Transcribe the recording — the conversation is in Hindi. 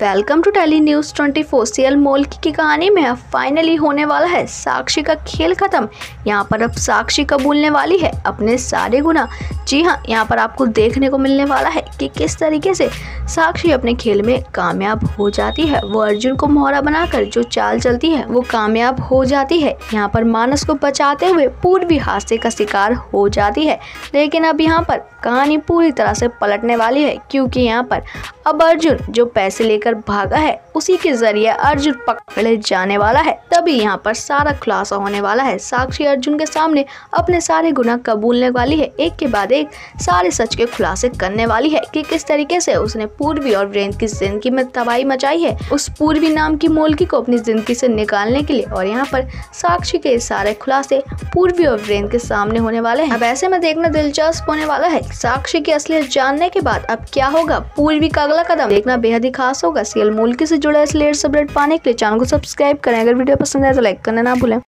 Welcome to tele news 24 CL मोल की कहानी में अब फाइनली होने वाला है साक्षी का खेल खत्म। यहाँ पर अब साक्षी कबूलने वाली है? अपने सारे गुना जी हाँ यहाँ पर आपको देखने को मिलने वाला है कि किस तरीके से साक्षी अपने खेल में कामयाब हो जाती है। वो अर्जुन को मोहरा बनाकर जो चाल चलती है, वो कामयाब हो जाती है। यहाँ पर मानस को बचाते हुए पूर्वी हादसे का शिकार हो जाती है। लेकिन अब यहाँ पर कहानी पूरी तरह से पलटने वाली है, क्योंकि यहाँ पर अब अर्जुन जो पैसे लेकर भागा है, उसी के ज़रिए अर्जुन पकड़े जाने वाला है। तभी यहाँ पर सारा खुलासा होने वाला है। साक्षी अर्जुन के सामने अपने सारे गुना कबूलने वाली है। एक के बाद एक सारे सच के खुलासे करने वाली है कि किस तरीके से उसने पूर्वी और वीरेंद्र की ज़िंदगी में तबाही मचाई है। उस पूर्वी नाम की मोलकी को अपनी ज़िंदगी से निकालने के लिए और यहाँ पर साक्षी के सारे खुलासे पूर्वी और वीरेंद्र के सामने होने वाले हैं। अब ऐसे में देखना दिलचस्प होने वाला है साक्षी की असलियत जानने के बाद अब क्या होगा? पूर्वी का अगला कदम देखना बेहद ही खास होगा। सीएल मुल्की से जुड़े इसलिए अपडेट पाने के लिए चैनल को सब्सक्राइब करें। अगर वीडियो पसंद आए तो लाइक करना ना भूलें।